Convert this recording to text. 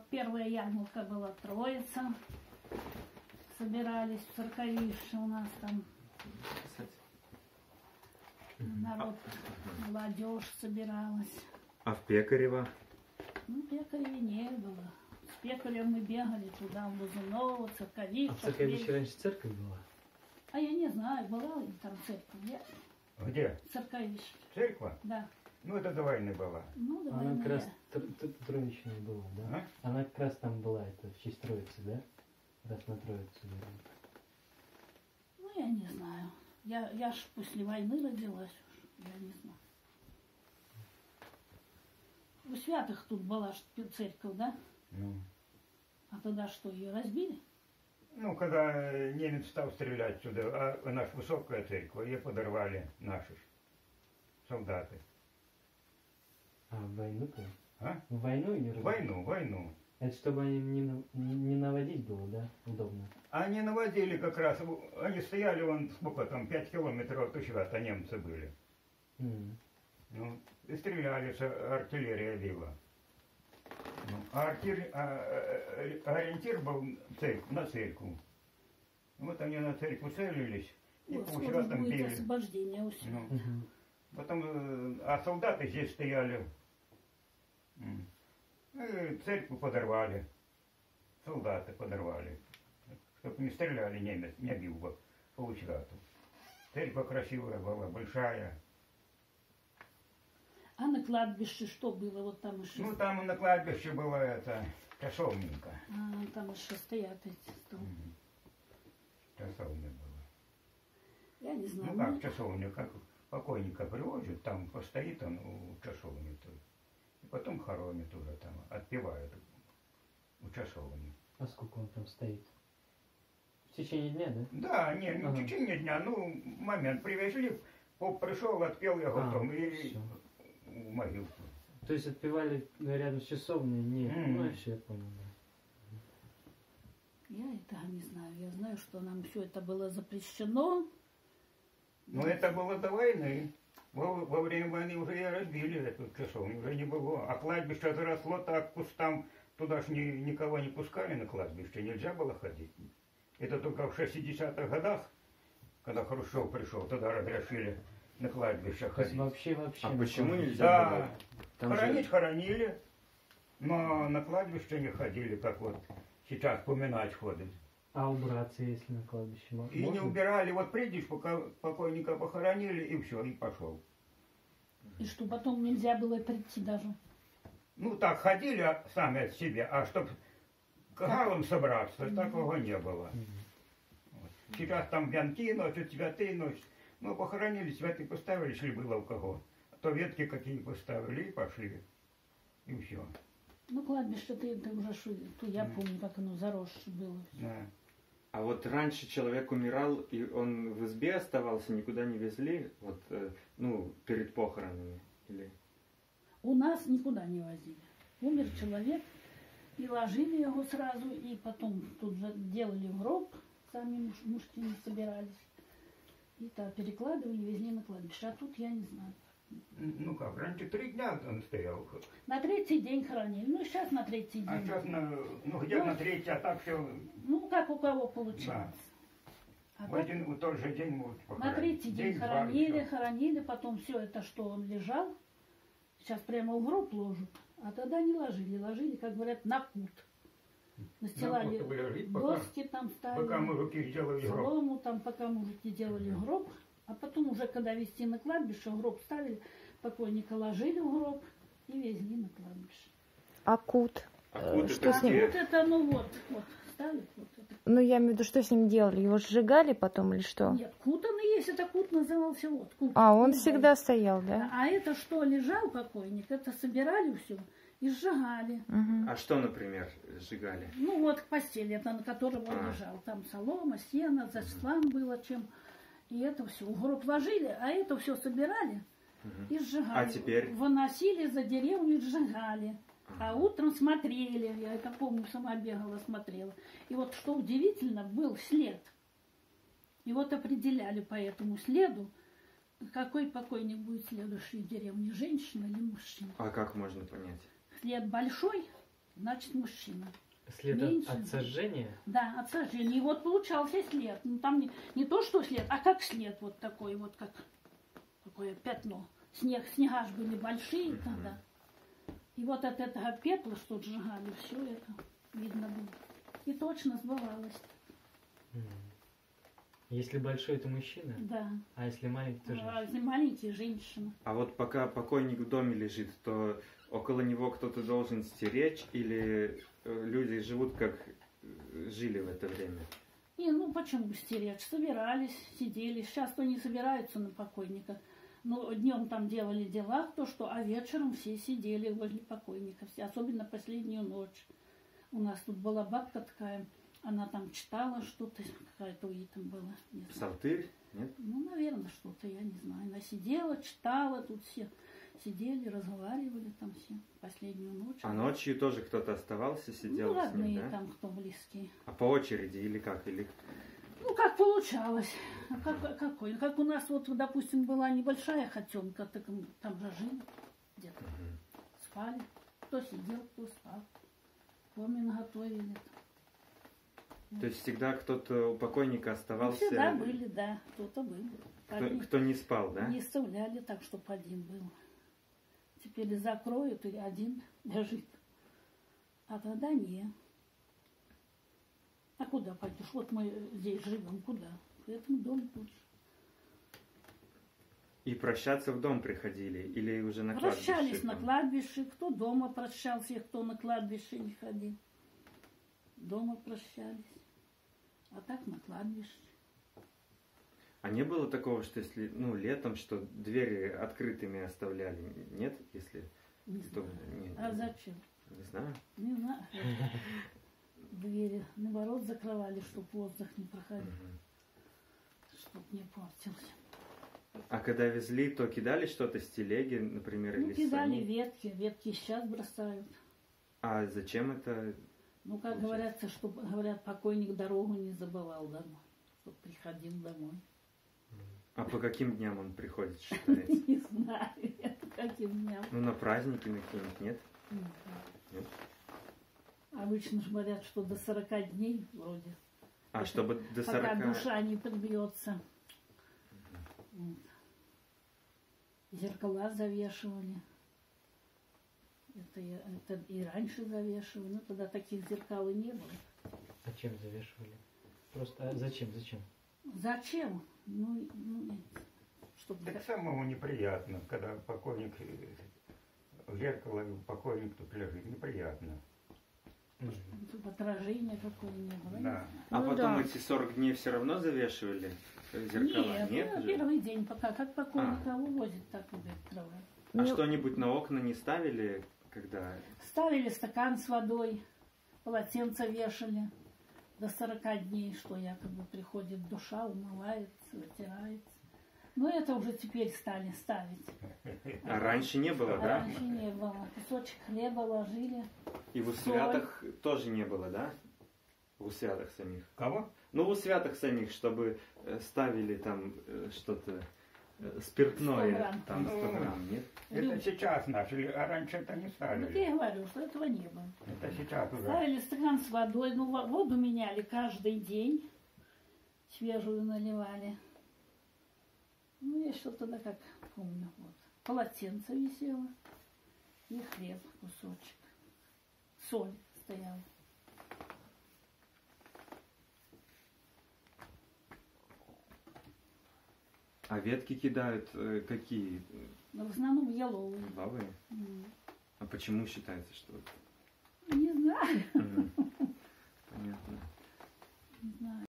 Вот первая ярмарка была Троица. Собирались в Церковище у нас там. Народ, молодежь собиралась. А в Пекарево? Ну, пекарей не было. С пекарем мы бегали туда, в Бузунова, А в Церковище. Церковище раньше церковь была? А я не знаю, была ли там церковь. Я... Где? Церковище, Церковь? да. Ну, это до войны была. Ну, давай. Она как раз тр- тр- Троичная была, да? А? Она как раз там была, это в честь Троицы, да? Раз на Троицу. верно. Ну, я не знаю. Я, я ж после войны родилась уж. Я не знаю. У святых тут была церковь, да? Ну. А тогда что, ее разбили? Ну, когда немец стал стрелять сюда, а наша высокая церковь, ее подорвали наши солдаты. А в войну-то? А? В войну ее разбили? Войну, войну. Это чтобы они не, не, наводить было, да? Удобно. Они наводили как раз, они стояли, вон, сколько там, 5 километров от Ущвята, немцы были. М. Ну, и стреляли, артиллерия била. Ну, а, артир- а, э, ориентир был цель, на церковь. Вот они на церковь целились и Вот, по будет били. освобождение у. Ну, Мгм. Потом, э, а солдаты здесь стояли. М. И церковь подорвали. Солдаты подорвали. Чтоб не стреляли немец, не бил бы по Ущвату. Церковь красивая была, большая. А на кладбище что было? Вот там еще, Ну, там на кладбище была это, часовненька. а, там еще стоят эти стол. Мгм. Часовня была. Я не знаю. Ну как часовня, как покойника привозят, там постоит он у часовни той. Потом хоронят уже там, отпевают у часовни. А сколько он там стоит? В течение дня, да? Да, не, не в Ага. течение дня, ну, момент привезли, поп пришел, отпел я А, потом и всё. в могилку. То есть отпевали ну, рядом с часовней? Нет. Мгм. Ну, все, я понял, да. Я этого не знаю. Я знаю, что нам все это было запрещено. Но это было до войны. Во, во время войны уже и разбили эту часовню, уже не было. А кладбище заросло так кустам, туда ж ни, никого не пускали на кладбище, нельзя было ходить. Это только в 60-х годах, когда Хрущев пришел, тогда разрешили на кладбище ходить. вообще, вообще... А почему нельзя Да, было? Там хоронить же... хоронили, но на кладбище не ходили, как вот сейчас поминать ходят. А убраться, если на кладбище мо- И не можно? убирали, вот придешь, пока покойника похоронили, и все, и пошел. И что потом нельзя было прийти даже. Ну так ходили а- сами от себя, а чтоб к галам собраться, такого не было. Мгм. Вот. Сейчас там венки носят, цветы носят. Ну, похоронили, цветы поставили, если было у кого. То ветки какие поставили и пошли. И все. Ну, кладбище ты, ты уже шо, то я Мгм. помню, как оно заросшее было. Да. А вот раньше человек умирал, и он в избе оставался, никуда не везли, вот, э, ну, перед похоронами. Или... У нас никуда не возили. Умер человек, и ложили его сразу, и потом тут же делали гроб, сами муж- мужчины собирались. И так перекладывали, везли на кладбище. А тут я не знаю. Ну как, раньше три дня он стоял. На третий день хоронили. Ну, сейчас на третий А день. сейчас, на, ну где Ну, на третий, а так все Ну, как у кого получается. А в так один, в тот же день могут на третий день и хоронили, хоронили, потом все это, что он лежал, сейчас прямо в гроб ложат. А тогда не ложили, ложили, как говорят, на кут. Настилали кут бы ложить, пока- доски там ставили, Пока мужики сделали гроб. солому там, пока мужики делали гроб. А потом уже, когда везти на кладбище, гроб ставили, покойника ложили в гроб и везли на кладбище. А кут? А кут что это с ним? Вот это, ну вот, вот, ставят вот это. Ну, я имею в виду, что с ним делали? Его сжигали потом или что? Нет, кут он и есть, это кут назывался вот. Кут. А, он Кут всегда стоял, да? А это что, лежал покойник, это собирали все и сжигали. Мгм. А что, например, сжигали? Ну вот к постели, это на котором он А. лежал. Там солома, сено, заслан было чем. И это все. В гроб ложили, а это все собирали Мгм. и сжигали. А теперь? Выносили за деревню и сжигали. А утром смотрели, я это помню, сама бегала, смотрела. И вот что удивительно, был след. И вот определяли по этому следу, какой покойник будет следующий в деревне, женщина или мужчина. А как можно понять? След большой, значит мужчина. След Меньше. от сожжения? Да, от сожжения. И вот получался след. Ну, там не, не то, что след, а как след вот такой, вот как такое пятно. Снег, снега ж были большие тогда. И вот от этого пепла, что сжигали, все это видно было. И точно сбывалось. Если большой, то мужчина, Да. а если маленький, то А женщина. если маленькие женщины. А вот пока покойник в доме лежит, то около него кто-то должен стеречь или люди живут как э, жили в это время? И ну почему стеречь? Собирались, сидели. Сейчас то не собираются на покойника. Но днем там делали дела, то что, а вечером все сидели возле покойника. Все, особенно последнюю ночь. У нас тут была бабка такая, она там читала что-то, какая-то у нее там была. Не. Псалтырь? Нет? Ну, наверное, что-то, я не знаю. Она сидела, читала, тут все сидели, разговаривали там все последнюю ночь. А ночью тоже кто-то оставался, сидел ну, с ним, родные да? там, кто близкие. А по очереди или как? Или... Ну, как получалось. А Как, какой? Как у нас, вот, допустим, была небольшая хотенка, так там же жили где-то. Мгм. Спали. Кто сидел, кто спал. Помин готовили. То есть всегда кто-то у покойника Ну, оставался, всегда были, да, кто-то был. кто, кто не спал, да? Не оставляли так, чтобы один был. Теперь закроют, и один лежит. А тогда не. А куда пойдешь? Вот мы здесь живем, куда? В этом доме лучше. И прощаться в дом приходили или уже на кладбище? Прощались на кладбище, кто дома прощался, кто на кладбище не ходил. Дома прощались. А так на кладбище. А не было такого, что если, ну, летом, что двери открытыми оставляли? Нет, если... Не кто- знаю. не- А зачем? Не знаю. Не знаю. Двери наоборот закрывали, чтобы воздух не проходил, Мгм. чтобы не портился. А когда везли, то кидали что-то с телеги, например, Ну, или кидали сани? ветки, ветки сейчас бросают. А зачем это? Ну, как Получается. говорят, что говорят, покойник дорогу не забывал домой, чтобы приходил домой. А по каким дням он приходит, считается? Не знаю, это каким дням. Ну, на праздники на какие-нибудь, нет? Не Нет. Обычно же говорят, что до 40 дней вроде, А Это чтобы до пока 40... душа не подбьется. Вот. Зеркала завешивали. Это, я- это и раньше завешивали, но тогда таких зеркал и не было. А чем завешивали? Просто а зачем, зачем? Зачем? Ну, Это самому неприятно, когда покойник э, в зеркало, покойник тут лежит. Неприятно. М. чтобы отражения какое не было. Да. А Ну потом да. эти 40 дней все равно завешивали зеркала? Нет, Нет, ну, первый день, пока как покойника увозят, так и открывают. А Ну, что-нибудь на окна не ставили, когда... Ставили стакан с водой, полотенце вешали до 40 дней, что якобы приходит душа, умывается, вытирается. Но это уже теперь стали ставить. А раньше не было, А да? раньше не было. Кусочек хлеба ложили. И в усвятах тоже не было, да? В усвятах самих. Кого? Ну, в усвятах самих, чтобы э, ставили там э, что-то э, спиртное, 100 грамм. там 100 Ну, грамм, нет? Это Люди. сейчас начали, а раньше это не Вот ставили. я и говорю, что этого не было. Это сейчас уже. Ставили стакан с водой, ну во- воду меняли каждый день, свежую наливали. Ну, я что тогда как помню, вот. Полотенце висело и хлеб кусочек. Соль стояла. А ветки кидают э, какие? Но в основном еловые. Бабы? М. А почему считается, что... Не знаю, знаю.